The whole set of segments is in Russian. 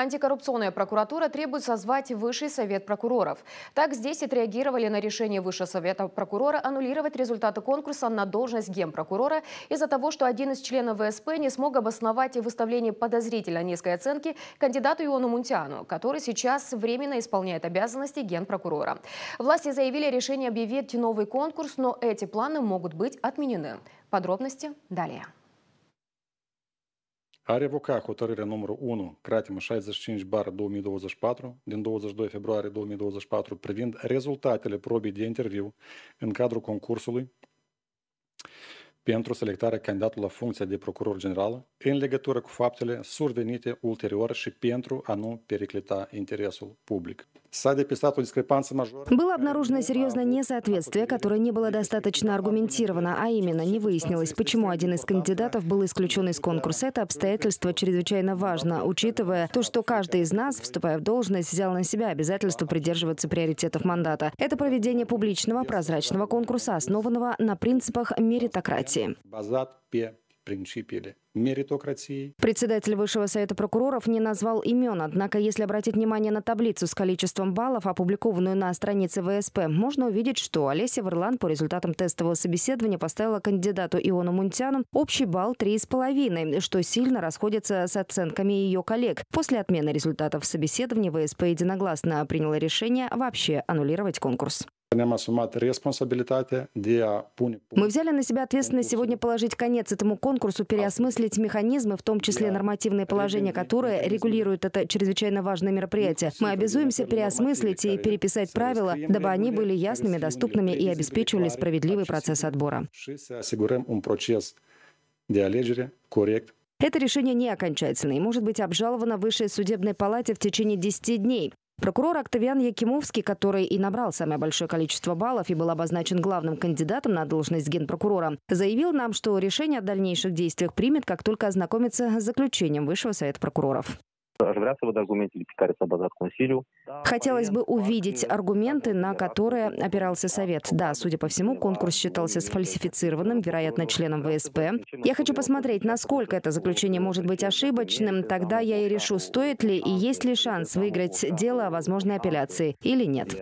Антикоррупционная прокуратура требует созвать Высший совет прокуроров. Так здесь отреагировали на решение Высшего совета прокурора аннулировать результаты конкурса на должность генпрокурора из-за того, что один из членов ВСП не смог обосновать выставление подозрительно низкой оценки кандидату Иону Мунтиану, который сейчас временно исполняет обязанности генпрокурора. Власти заявили решение объявить новый конкурс, но эти планы могут быть отменены. Подробности далее. A revoca hotărârea numărul 1, cratimă 65 bară 2024 din 22 februarie 2024 privind rezultatele probii de interviu în cadrul concursului pentru selectarea candidatului la funcția de procuror general în legătură cu faptele survenite ulterior și pentru a nu periclita interesul public. Было обнаружено серьезное несоответствие, которое не было достаточно аргументировано, а именно не выяснилось, почему один из кандидатов был исключен из конкурса. Это обстоятельство чрезвычайно важно, учитывая то, что каждый из нас, вступая в должность, взял на себя обязательство придерживаться приоритетов мандата. Это проведение публичного, прозрачного конкурса, основанного на принципах меритократии принципе меритократии. Председатель Высшего совета прокуроров не назвал имен, однако если обратить внимание на таблицу с количеством баллов, опубликованную на странице ВСП, можно увидеть, что Олеся Верлан по результатам тестового собеседования поставила кандидату Иону Мунтяну общий балл 3,5, что сильно расходится с оценками ее коллег. После отмены результатов собеседования ВСП единогласно приняло решение вообще аннулировать конкурс. Мы взяли на себя ответственность сегодня положить конец этому конкурсу, переосмыслить механизмы, в том числе нормативные положения, которые регулируют это чрезвычайно важное мероприятие. Мы обязуемся переосмыслить и переписать правила, дабы они были ясными, доступными и обеспечивали справедливый процесс отбора. Это решение не окончательное и может быть обжаловано в Высшей судебной палате в течение 10 дней. Прокурор Октавиан Якимовский, который и набрал самое большое количество баллов и был обозначен главным кандидатом на должность генпрокурора, заявил нам, что решение о дальнейших действиях примет, как только ознакомится с заключением Высшего совета прокуроров. Хотелось бы увидеть аргументы, на которые опирался Совет. Да, судя по всему, конкурс считался сфальсифицированным, вероятно, членом ВСП. Я хочу посмотреть, насколько это заключение может быть ошибочным. Тогда я и решу, стоит ли и есть ли шанс выиграть дело о возможной апелляции или нет.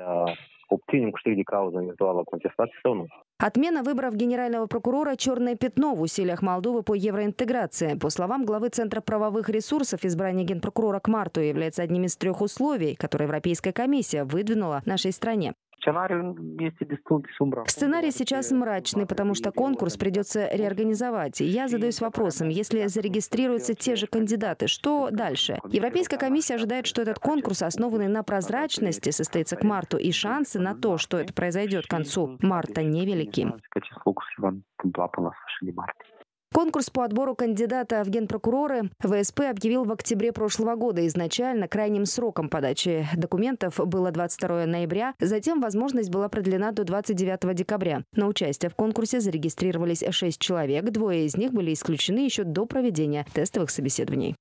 Отмена выборов генерального прокурора – черное пятно в усилиях Молдовы по евроинтеграции. По словам главы Центра правовых ресурсов, избрание генпрокурора к марту является одним из трех условий, которые Европейская комиссия выдвинула нашей стране. Сценарий сейчас мрачный, потому что конкурс придется реорганизовать. Я задаюсь вопросом, если зарегистрируются те же кандидаты, что дальше? Европейская комиссия ожидает, что этот конкурс, основанный на прозрачности, состоится к марту, и шансы на то, что это произойдет к концу марта, невелики. Конкурс по отбору кандидата в генпрокуроры ВСП объявил в октябре прошлого года. Изначально крайним сроком подачи документов было 22 ноября, затем возможность была продлена до 29 декабря. На участие в конкурсе зарегистрировались 6 человек, двое из них были исключены еще до проведения тестовых собеседований.